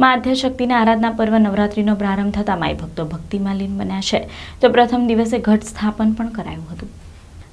માં આદ્યશક્તિના આરાધના પર્વ નવરાત્રિનો પ્રારંભ થતાં માઈ ભક્તો ભક્તિમાં લીન બન્યા છે. તો પ્રથમ દિવસે ઘટ સ્થાપન પણ કરાયું હતું.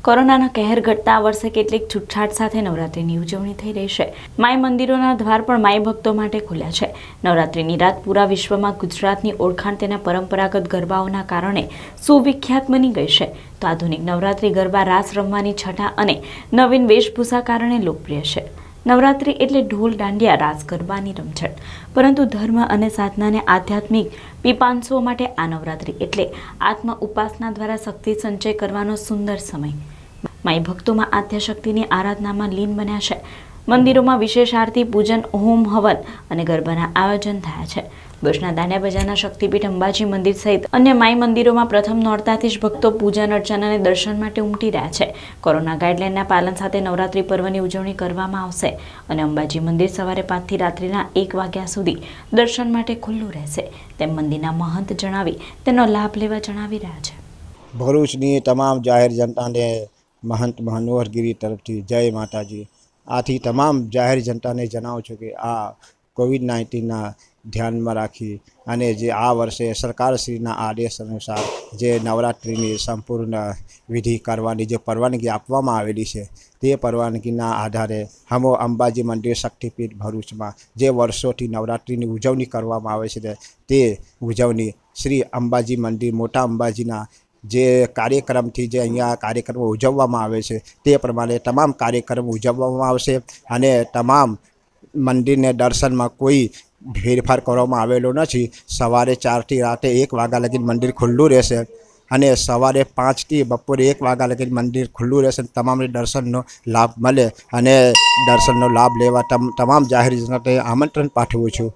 કોરોનાના કહેર ઘટતા આ વર્ષે કેટલીક છૂટછાટ સાથે નવરાત્રિની ઉજવણી થઈ રહી છે. માય મંદિરોના દ્વાર પણ માય ભક્તો માટે ખુલ્યા છે. નવરાત્રિની રાત પૂરા વિશ્વમાં ગુજરાતની ઓળખાણ તેના પરંપરાગત ગરબાઓના કારણે સુવિખ્યાત બની ગઈ છે. તો આધુનિક નવરાત્રિ ગરબા રાસ રમવાની છઠા અને નવીન વેશભૂષા કારણે લોકપ્રિય છે. નવરાત્રિ એટલે ઢોલ દાંડિયા રાસ ગરબાની રમઝટ. પરંતુ ધર્મ અને સાધનાને આધ્યાત્મિક પીપાંસુઓ માટે આ નવરાત્રિ એટલે આત્મ ઉપાસના દ્વારા શક્તિ સંચય કરવાનો સુંદર સમય. માય ભક્તોમાં આદ્યશક્તિની આરાધનામાં લીન બન્યા છે. મંદિરોમાં વિશેષ આરતી, પૂજન, હોમ, હવન અને ગરબાના આયોજન થયા છે. ભુજના દાંડિયા બજારના શક્તિપીઠ અંબાજી મંદિર સહિત અન્ય માઈ મંદિરોમાં પ્રથમ નોરતાથી જ ભક્તો પૂજન અર્ચન અને દર્શન માટે ઉમટી રહ્યા છે. કોરોના ગાઈડલાઇનના પાલન સાથે નવરાત્રી પર્વની ઉજવણી કરવામાં આવશે અને અંબાજી મંદિર સવારે પાંચથી રાત્રિના એક વાગ્યા સુધી દર્શન માટે ખુલ્લું રહેશે. તેમ મંદિરના મહંત જણાવી તેનો લાભ લેવા જણાવી રહ્યા છે. ભરૂચની તમામ જાહેર જનતાને મહંત મનોહરગીરી તરફથી જય માતાજી. આથી તમામ જાહેર જનતાને જણાવું છું કે આ કોવિડ નાઇન્ટીનના ધ્યાનમાં રાખી અને જે આ વર્ષે સરકારશ્રીના આદેશ અનુસાર જે નવરાત્રિની સંપૂર્ણ વિધિ કરવાની જે પરવાનગી આપવામાં આવેલી છે, તે પરવાનગીના આધારે હમો અંબાજી મંદિર શક્તિપીઠ ભરૂચમાં જે વર્ષોથી નવરાત્રિની ઉજવણી કરવામાં આવે છે, તે ઉજવણી શ્રી અંબાજી મંદિર, મોટા અંબાજીના જે કાર્યક્રમથી જે અહીંયા કાર્યક્રમો ઉજવવામાં આવે છે, તે પ્રમાણે તમામ કાર્યક્રમ ઉજવવામાં આવશે અને તમામ મંદિરને દર્શનમાં કોઈ ફેરફાર કરવામાં આવેલો નથી. સવારે ચારથી રાતે એક વાગ્યા લગી મંદિર ખુલ્લું રહેશે અને સવારે પાંચથી બપોરે એક વાગ્યા લગી મંદિર ખુલ્લું રહેશે તમામને દર્શનનો લાભ મળે અને દર્શનનો લાભ લેવા તમ, તમામ જાહેર જનતાને આમંત્રણ પાઠવું છું.